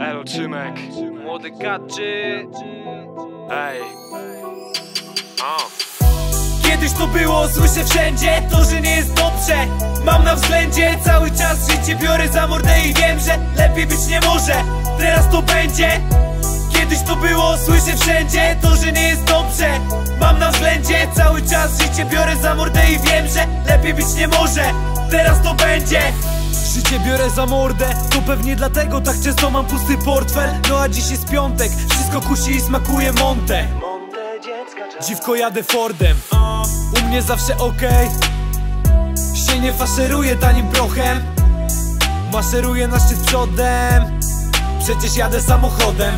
Elo Czymek Młody gadży Ej. Oh. Kiedyś to było, słyszę wszędzie To, że nie jest dobrze. Mam na względzie cały czas Życie biorę za mordę i wiem, że Lepiej być nie może. Teraz to będzie. Kiedyś to było, słyszę wszędzie To, że nie jest dobrze. Cały czas życie Biorę za mordę i wiem, że lepiej być nie może. Teraz to będzie. Życie biorę za mordę, to pewnie dlatego tak często mam pusty portfel. No a dziś jest piątek, wszystko kusi i smakuje monte. Dziwko jadę Fordem, u mnie zawsze okej. Się nie faszeruję tanim prochem Maszeruję na szczyt przodem. Przecież jadę samochodem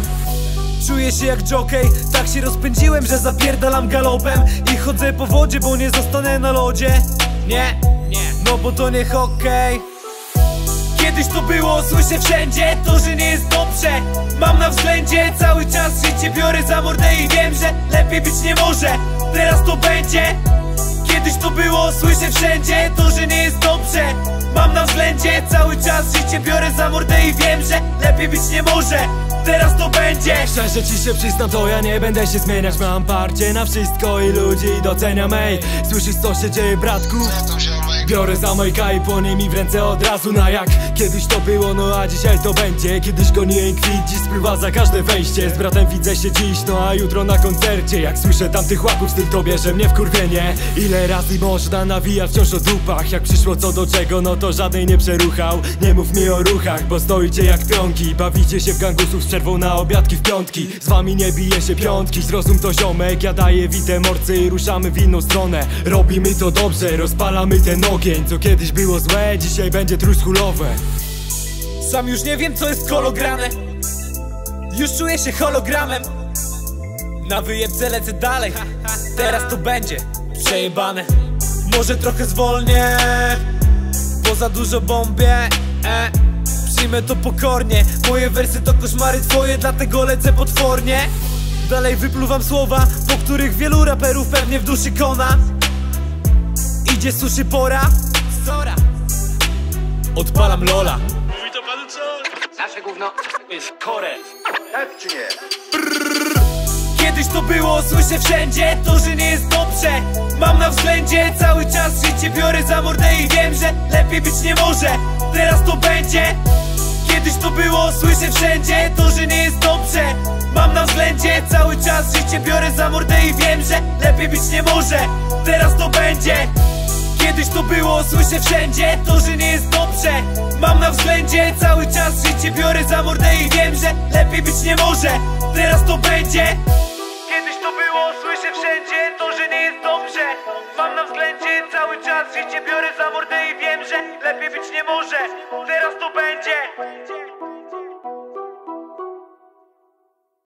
Czuję się jak jockey, tak się rozpędziłem, że zapierdalam galopem. I chodzę po wodzie, bo nie zostanę na lodzie. Nie, nie, no bo to nie hokej. Kiedyś to było, słyszę wszędzie To, że nie jest dobrze. Mam na względzie cały czas życie Biorę za mordę i wiem, że lepiej być nie może. Teraz to będzie Kiedyś to było, słyszę wszędzie To, że nie jest dobrze. Mam na względzie cały czas życie Biorę za mordę i wiem, że lepiej być nie może. Teraz to będzie. Szczerze ci się przyznam, to ja nie będę się zmieniać. Mam parcie na wszystko i ludzi doceniam Ej, słyszysz co się dzieje bratku? Biorę za Majka i płonie mi w ręce od razu na jak. Kiedyś to było, no a dzisiaj to będzie. Kiedyś goniłem kwit, dziś spływa za każde wejście. Z bratem widzę się dziś, no a jutro na koncercie. Jak słyszę tamtych łaków, z tym to bierze mnie w kurwienie. Ile razy można nawijać wciąż o dupach Jak przyszło co do czego, no to żadnej nie przeruchał. Nie mów mi o ruchach, bo stoicie jak pionki. Bawicie się w gangusów z przerwą na obiadki w piątki. Z wami nie bije się piątki, zrozum to ziomek Ja daję wite morcy i ruszamy w inną stronę. Robimy to dobrze, rozpalamy ten ogień Co kiedyś było złe, dzisiaj będzie truskhulowe Sam już nie wiem co jest kolograne Już czuję się hologramem. Na wyjebce lecę dalej. Teraz to będzie przejebane. Może trochę zwolnię Bo za dużo bombie e. Przyjmę to pokornie. Moje wersy to koszmary twoje Dlatego lecę potwornie. Dalej wypluwam słowa Po których wielu raperów pewnie w duszy kona Idzie suszy pora. Sora. Odpalam lola. Mówi to panu co? Nasze gówno Jest korek Kiedyś to było, słyszę wszędzie To, że nie jest dobrze. Mam na względzie cały czas życie Biorę za mordę i wiem, że lepiej być nie może. Teraz to będzie Kiedyś to było, słyszę wszędzie To, że nie jest dobrze. Mam na względzie cały czas życie Biorę za mordę i wiem, że lepiej być nie może. Teraz to będzie. Kiedyś to było, słyszę wszędzie To, że nie jest dobrze. Mam na względzie cały czas życie Biorę za mordę i wiem, że lepiej być nie może. Teraz to będzie. Kiedyś to było, słyszę wszędzie To, że nie jest dobrze. Mam na względzie cały czas życie Biorę za mordę i wiem, że lepiej być nie może